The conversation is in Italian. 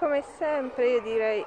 come sempre io direi